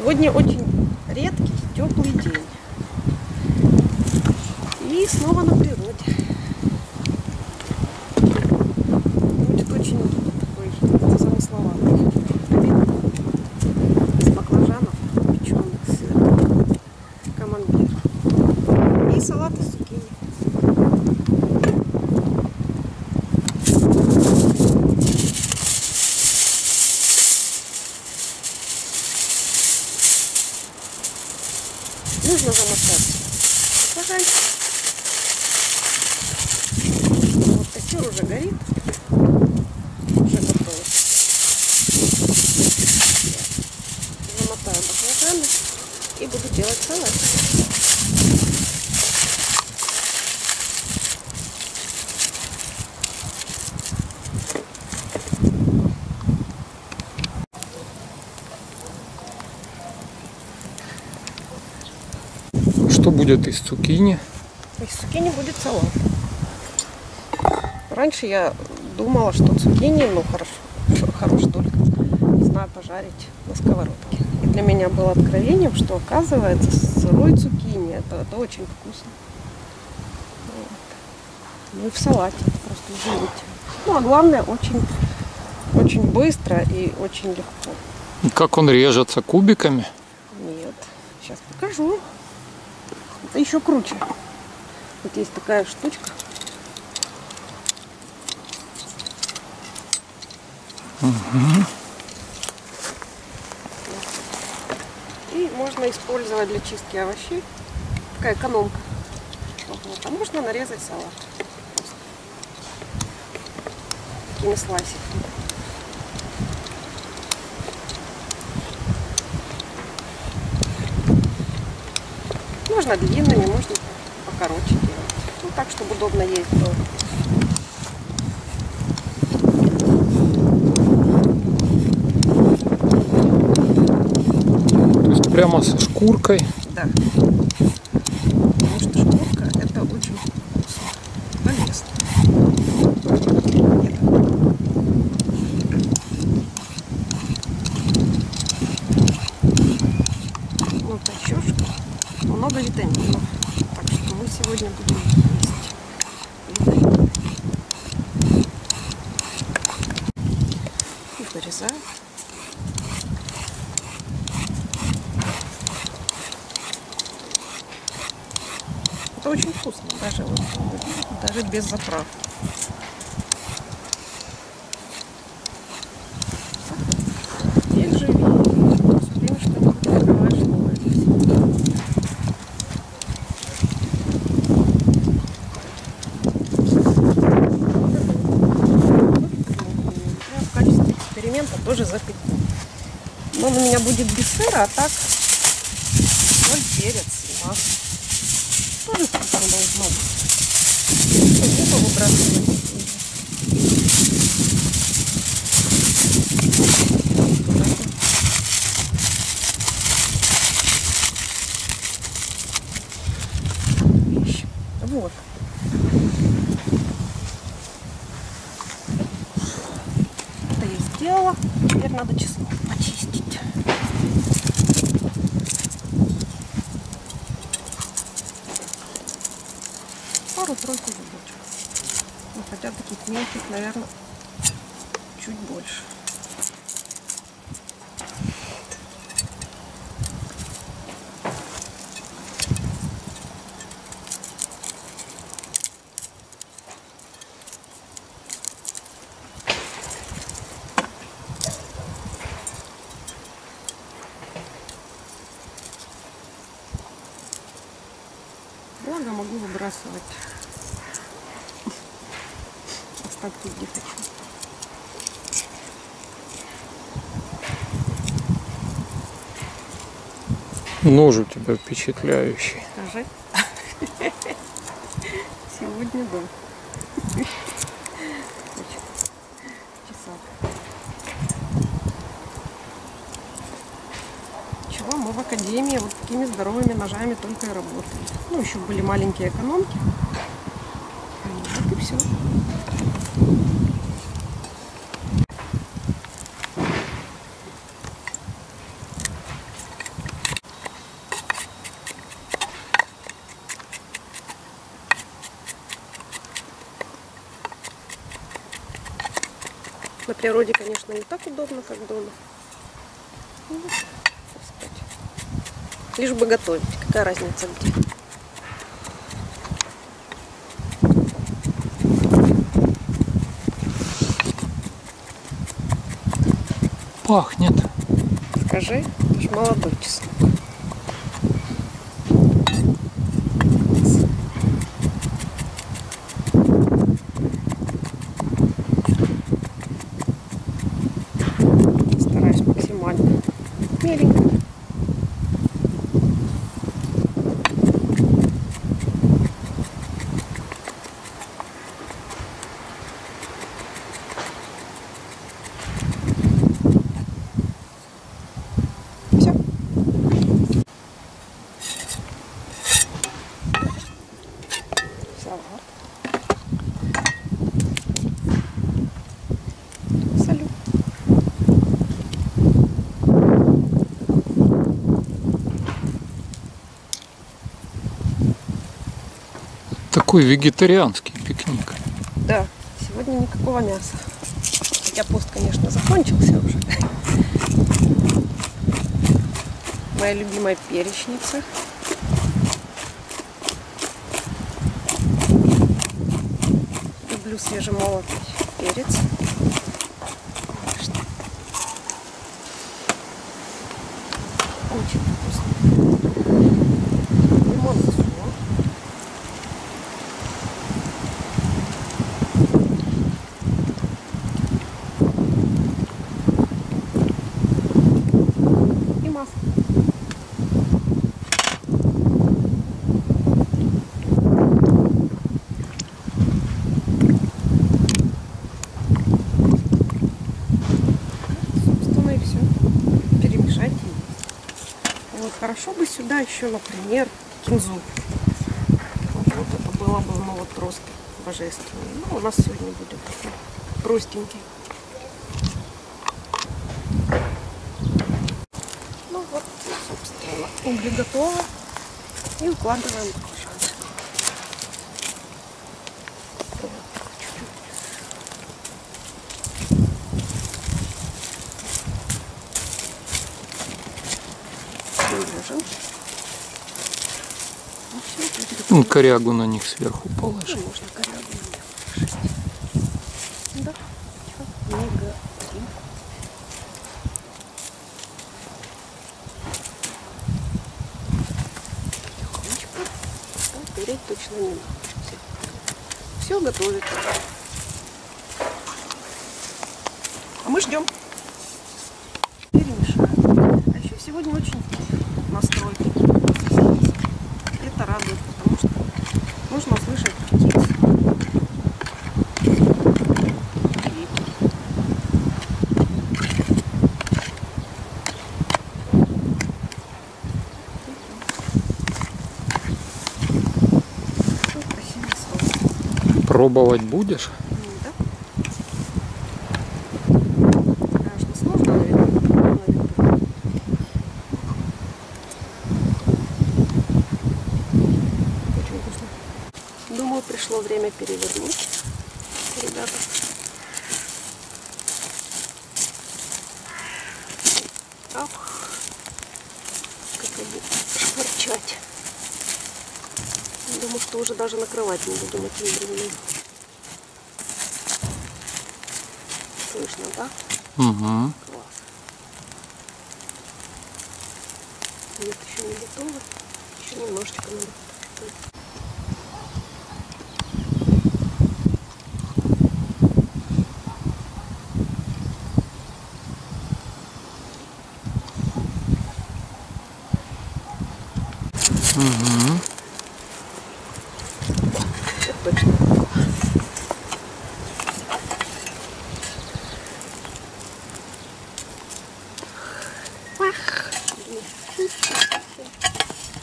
Сегодня очень редкий, теплый день. И снова на природе. Будет очень такой замысловатый. обед Из баклажанов, печеных сыр, камамбер. И салат из цукини. Нужно замотать баклажанчик. Костер уже горит. Уже готово. Замотаю баклажаны и буду делать салат. Что будет из цукини? Из цукини будет салат. Раньше я думала, что цукини, ну хорошо, хорош только, не знаю, пожарить на сковородке. И для меня было откровением, что оказывается сырой цукини, это, это очень вкусно. Вот. Ну и в салате это просто удивительно. Ну а главное, очень, очень быстро и очень легко. Как он режется кубиками? Нет, сейчас покажу. Это еще круче. Вот есть такая штучка. И можно использовать для чистки овощей. Такая экономка. Вот. А можно нарезать салат. Просто. Такими слайсиками. Можно длинными, можно покороче делать. Ну так, чтобы удобно есть было. Прямо со шкуркой. Да. Потому что шкурка это очень вкусно. Полезно. Ну, тащушка. Много витаминов. Так что мы сегодня будем есть. И вырезаю. Это очень вкусно, даже, вот, даже без заправки. Я в качестве эксперимента тоже запеку. Он у меня будет без сыра, а так соль, перец и масло. Тоже вкусно должно быть. Вещь. Вот. Это я сделала. Теперь надо чеснок почистить. Пару-тройку таких мелких, наверное, чуть больше. Благо могу выбрасывать остатки где хочу. Нож у тебя впечатляющий. Скажи. Сегодня да. Значит, чесак. Чего мы в академии вот такими здоровыми ножами только и работали. Ну, еще были маленькие экономки. Вот и все. На природе, конечно, не так удобно, как дома. Ну Лишь бы готовить. Какая разница где. Пахнет. Скажи, это ж молодой чеснок. Стараюсь максимально меленько. Все. Салат. Салют. Такой вегетарианский пикник. Да, сегодня никакого мяса. Хотя пост, конечно, закончился уже. Моя любимая перечница. Люблю свежемолотый перец. Очень вкусно. Лимонный сок. и масло. Собственно и все. Перемешать и Вот хорошо бы сюда еще, например, кинзу. Вот это было бы ну вот просто божественно. Ну, у нас сегодня будет такой простенький. Ну вот, собственно, угли готовы. И укладываем баклажаны. Вот, чуть-чуть. Ложим. Ну, все, Ну, корягу на них сверху Ну, положи. можно корягу положить. Да, чё, не горим. Тихонечко. Ну, точно не надо. Все готовится. А мы ждем. Перемешаем. А еще сегодня очень настройки. Это радует, потому что нужно услышать птиц. И Ну, красивый соус. Пробовать будешь? Думаю, пришло время перевернуть, ребята. Ах, как они шкварчать. Думаю, что уже даже накрывать не буду временем. Слышно, да? Угу. Класс. Нет, еще не готово. Еще немножечко надо.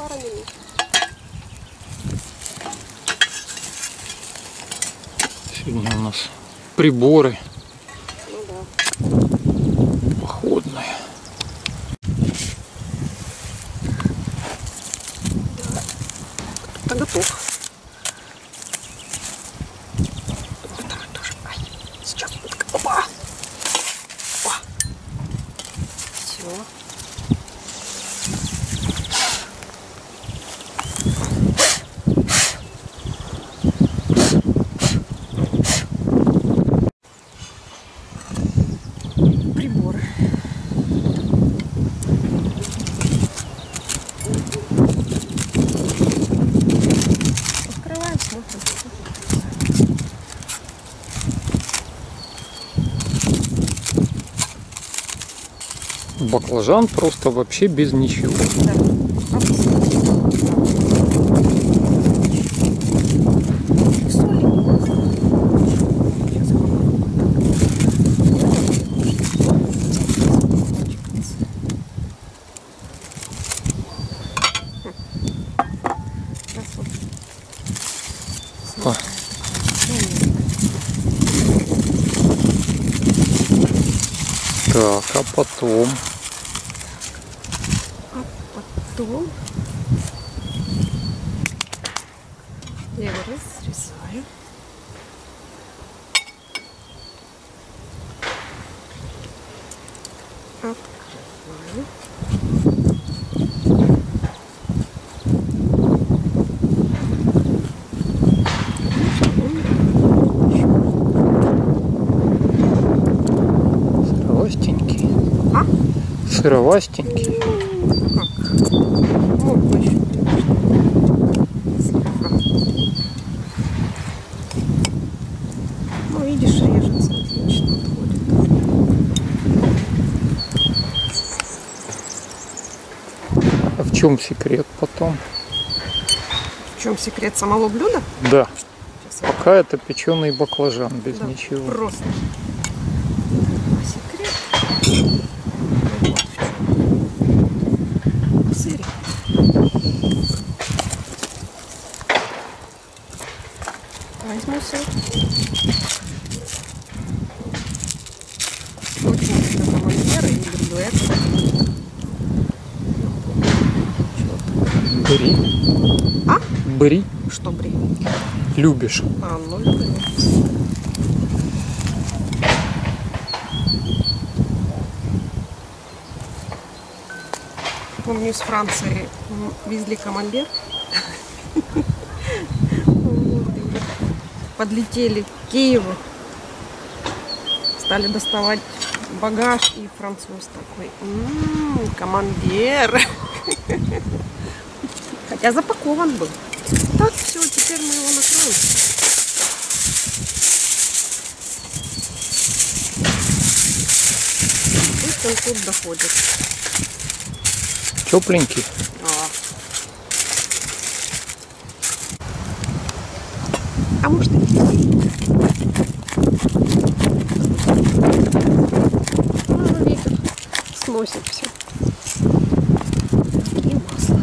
Пара минут. Сегодня у нас приборы Ну да. походные. Это готов. Второй тоже. Ай, сейчас. Опа. посмотрим. Баклажан просто вообще без ничего. Да. Абсолютно. Соли. Сейчас я попробую. Сейчас вот. А. Так, а потом... А потом его разрезаю. Открываю. Сыровастенький. А? Сыровастенький. Как? Мог бы еще. Слегка. Ну, видишь, режется отлично, отходит. А в чем секрет потом? В чем секрет самого блюда? Да, Сейчас я пока это печеный баклажан без Да, ничего. Просто. Секрет? Сыре. Возьму сыр. Очень люблю камамбер и люблю это. Бри. Бри. Что бри? Любишь. А, ну люблю. Помню, из Франции м, везли камамбер. И Подлетели к Киеву. Стали доставать багаж, и француз такой, «М, камамбер. Хотя запакован был. Так, все, теперь мы его накроем. Пусть он тут доходит. Тепленький. А. А может и ветер сносит все. И масло.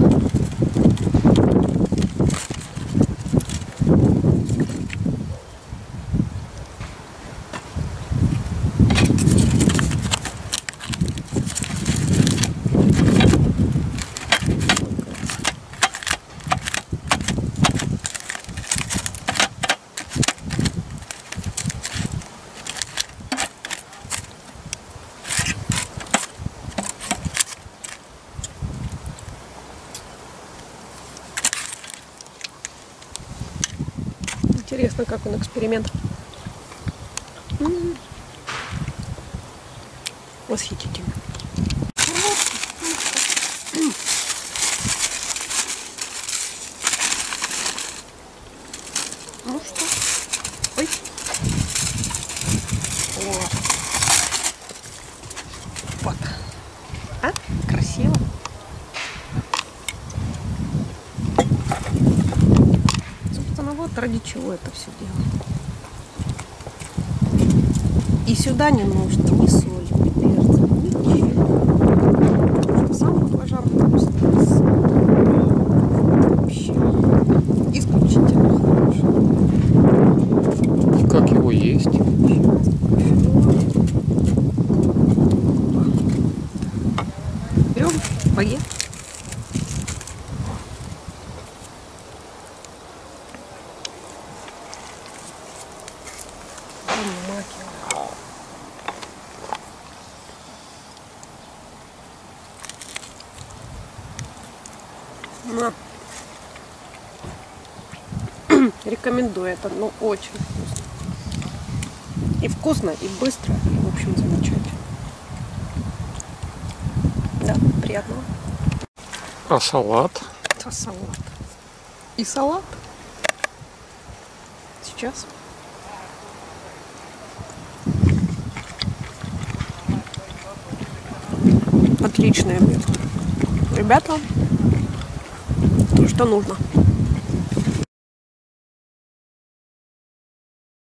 Интересно, как он эксперимент. М. Восхитительно. Ну что? Ой. О. Вот. А? Красиво. Собственно, вот ради чего это все делать. И сюда не нужно ни соли, ни перца, ничего. Потому что сам баклажан просто вообще исключительно хороший. И как его есть? Берем багет. Помакиваем. На. Рекомендую это, ну очень вкусно. И вкусно, и быстро, и в общем замечательно. Да, приятного. А салат? Это салат. И салат. сейчас. Отличные ребята. То, что нужно.